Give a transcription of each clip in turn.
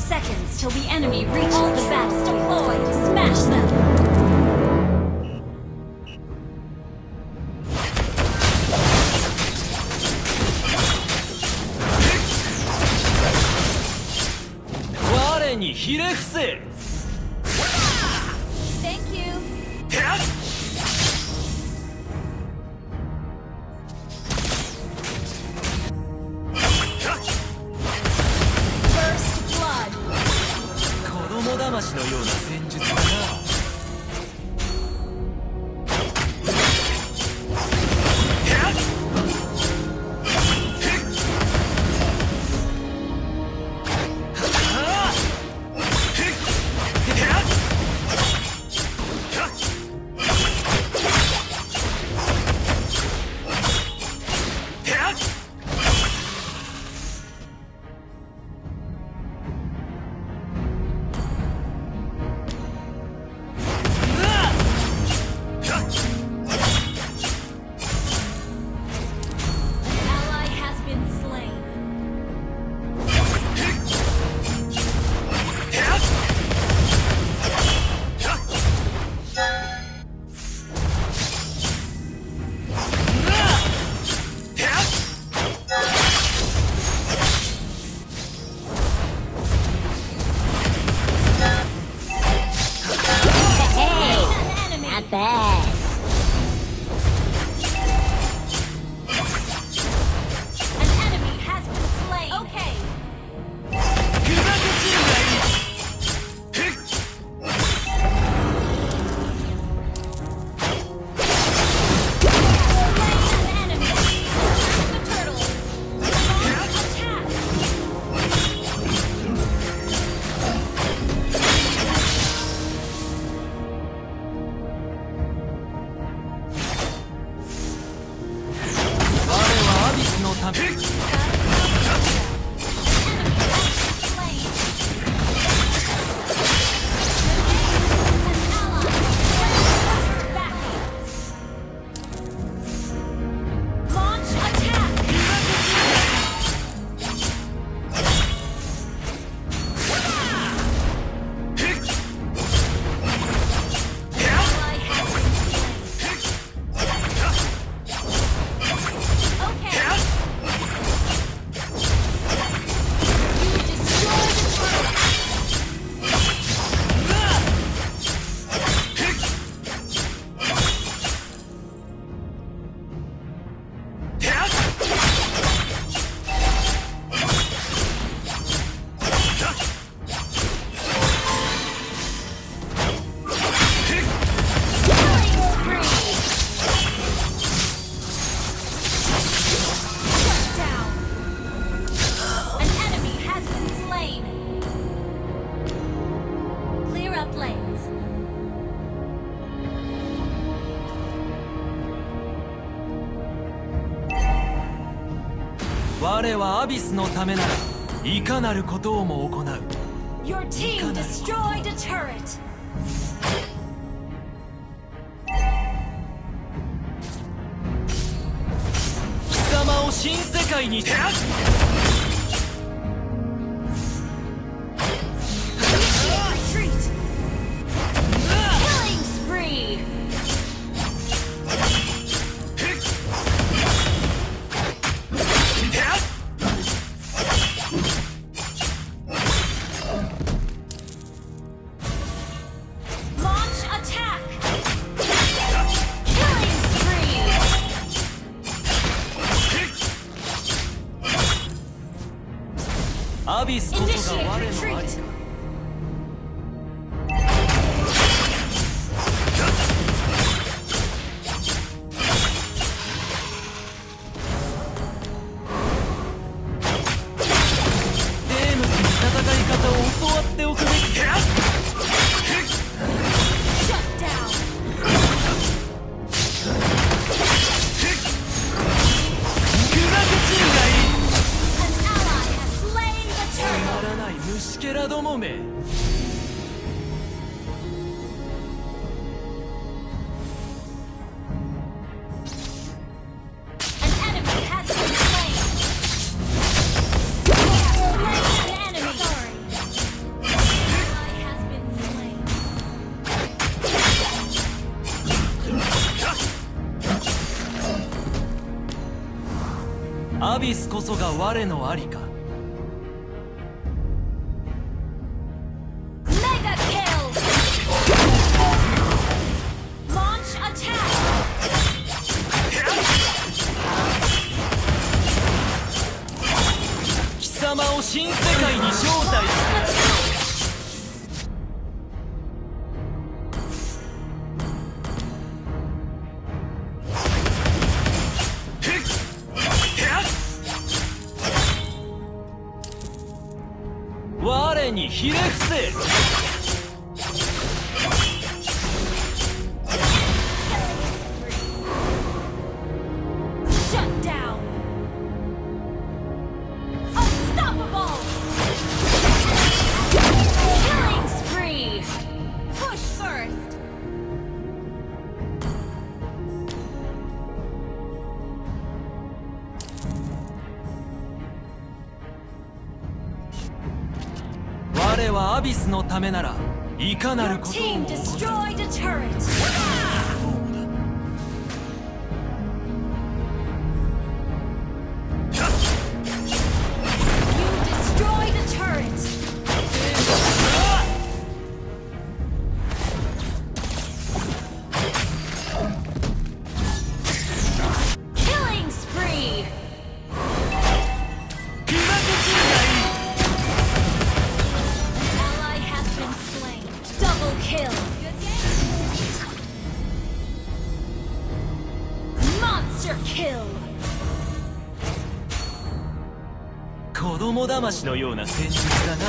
seconds till the enemy reaches the bats deployed smash them. のような。戦ためならいかなることをも行う Your team destroyed a turret. 貴様を新世界に照らすビス方を教わっては。ビスこそが我のありか。貴様を新世界に招待するビスのためならいかなることを。Team も子供騙しのような戦術だな。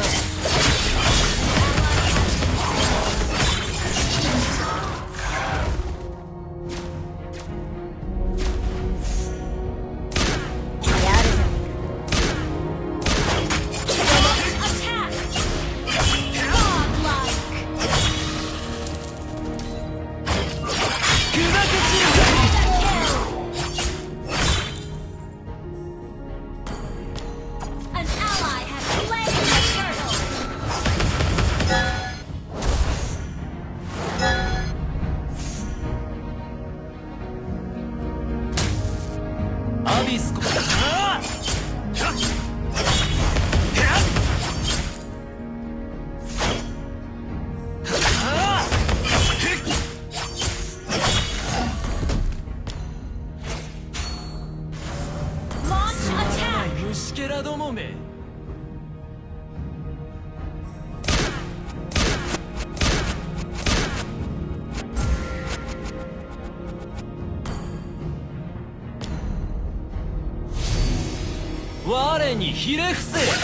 ひれ伏せ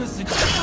デ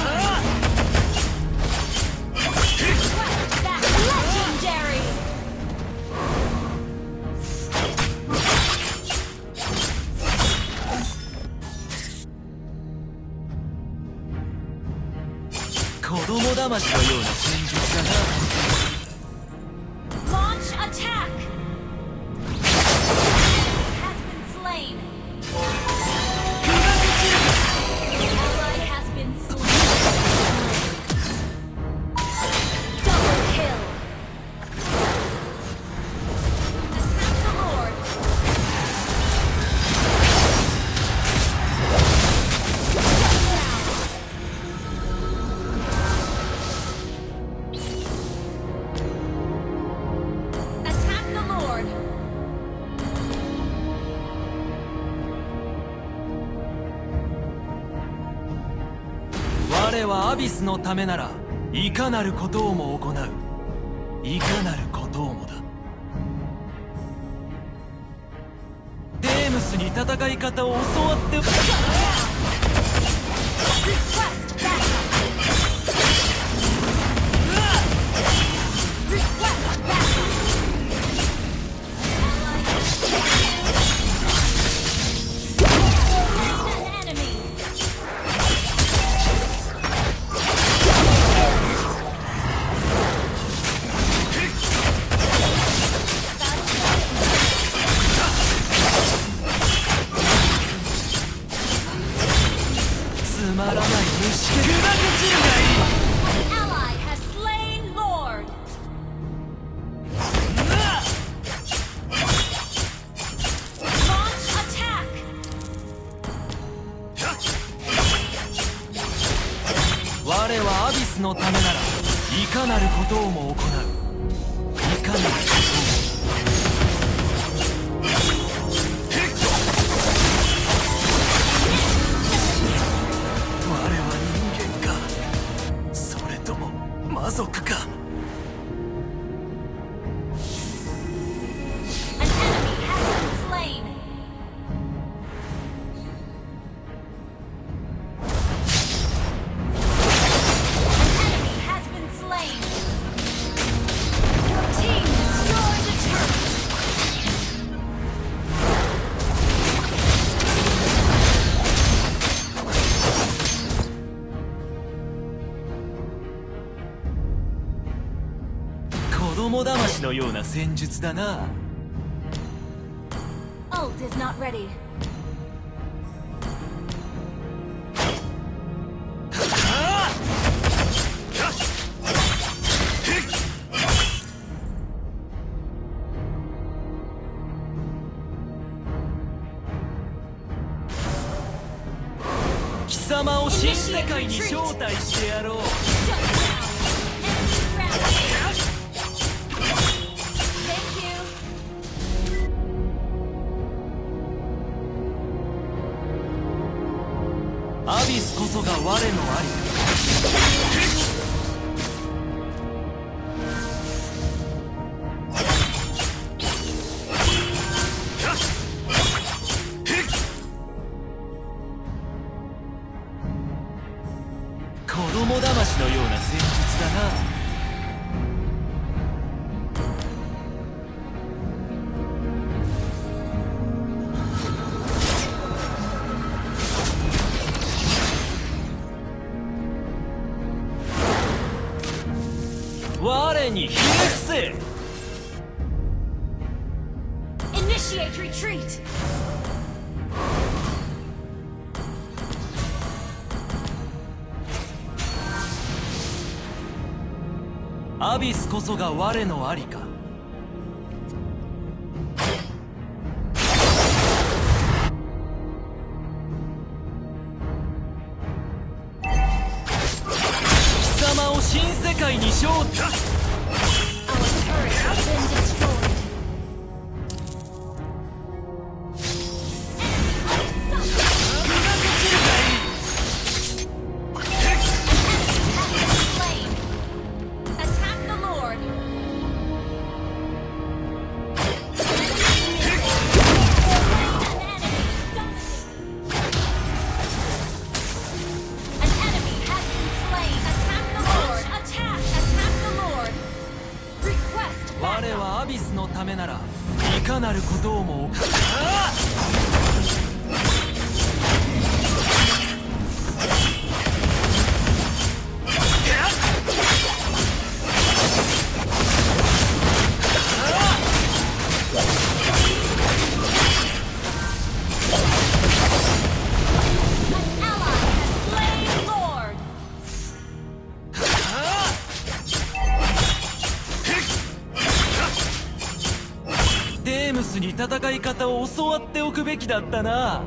彼はアビスのためならいかなることをも行う。いかなることをもだ。デームススに戦い方を教わって。彼はアビスのためならいかなることをも行う。いかなるのような戦術だな Ult is not ready. 貴様を新世界に招待してやろうアビスこそが我のあり。我にひれ伏せ Initiate retreat. アビスこそが我のありか。貴様を新世界に招待 Toxins ならいかなることをも行う戦い方を教わっておくべきだったな。